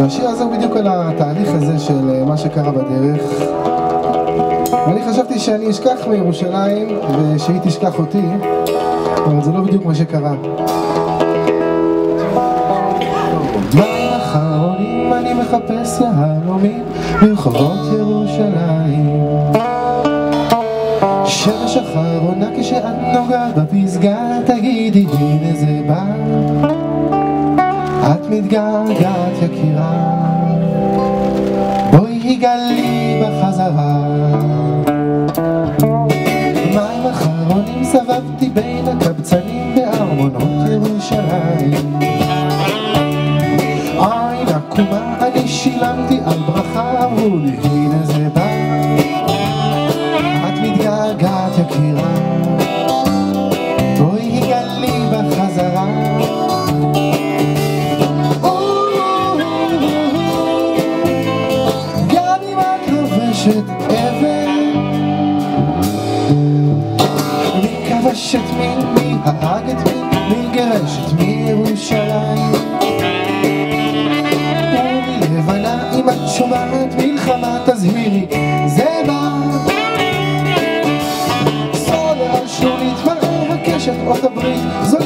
והשיר הזה הוא בדיוק על התהליך הזה של אה, מה שקרה בדרך. ואני חשבתי שאני אשכח מירושלים ושהיא תשכח אותי, אבל זה לא בדיוק מה שקרה. מים אחרונים אני מחפש יהלומים ברחובות ירושלים שמש אחרונה כשאת נוגעת בפסגה תגידי הנה זה בא מתגעגעת יקירה. בואי היגלי בחזרה. מים אחרונים סבבתי בין הקבצנים בארמונות ירושלים. עין עקומה אני שילמתי על ברכה אמרו לי הנה זה בא. את מתגעגעת יקירה כבש את מי, מי הרג את מי, מי גירש את מי ירושלים לבנה אם את שומעת מלחמה תזהירי זה בא. סולר על שלולית מראה הקשת אות הברית זולג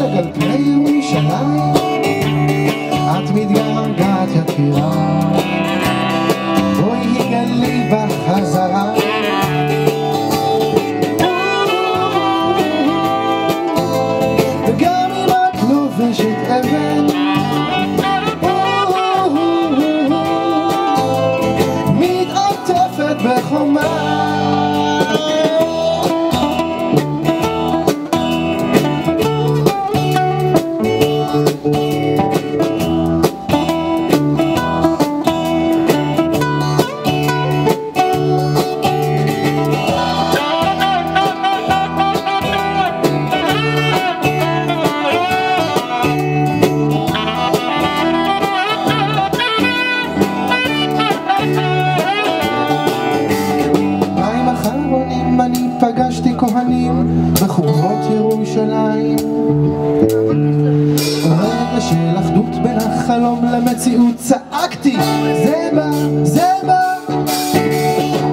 למציאות צעקתי זה בא, זה בא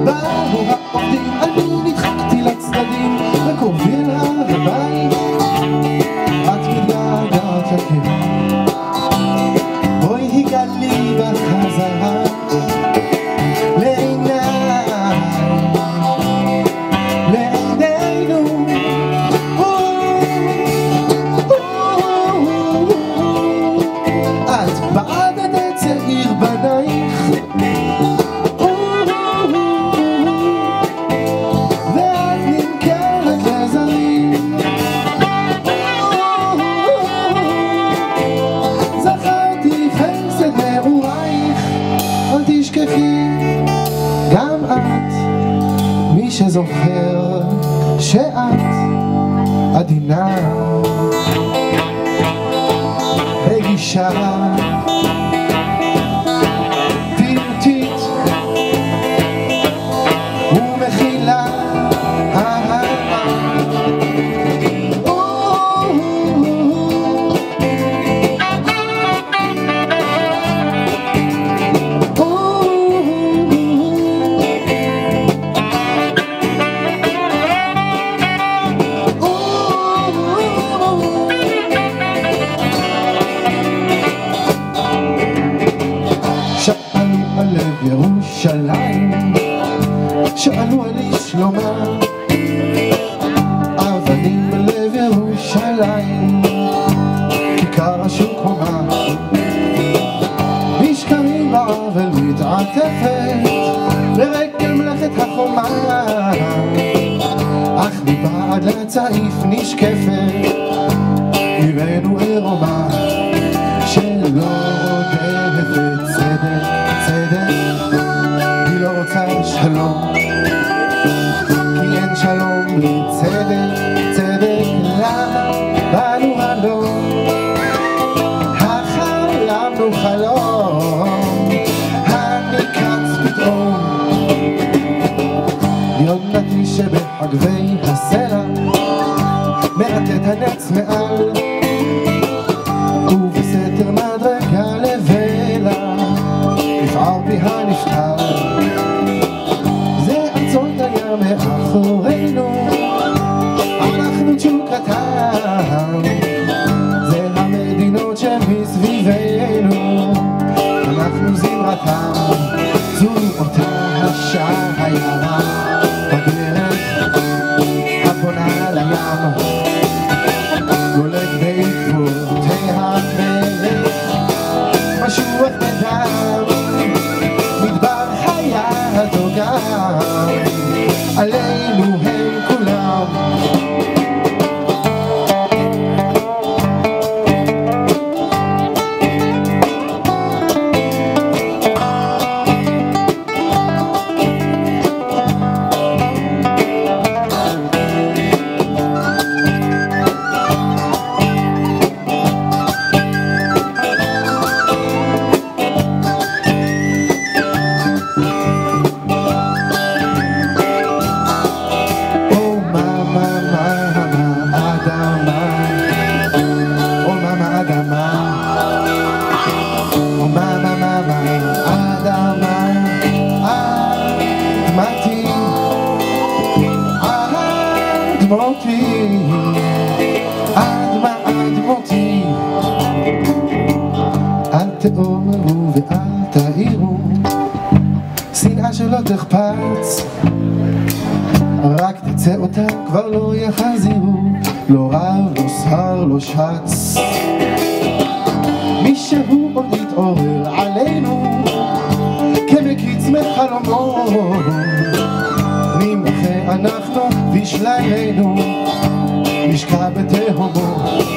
באו העובדים אני נדחקתי לצדדים? וקרובי אל הר את מתגעגעת יקירה בואי היגלי בחזרה תשכחי גם את מי שזוכר שאת עדינה רגישה ירושלים, כיכר השוק הומה, בשקרים בעוול מתעטפת, לרגל מלאכת החומה, אך מבעד לצעיף נשקפת, עירנו עירומה. שלא רודפת. צדק, צדק, היא לא רוצה שלום, כפי הסלע מרטט הנץ מעל. ובסתר מדרגה לבלה נפער פי נפער זה ארצות הים מאחורינו אנחנו תשוקתם זה המדינות שמסביבנו אנחנו זמרתם. זו אותה השעה הירה תעוררו ואל תעירו שנאה שלא תחפץ רק תצא אותה כבר לא יחזירו לא רב, לא סהר, לא שץ מישהו עוד יתעורר עלינו כמקיץ מחלומו נמחה אנחנו בשלמנו נשקע בתהומו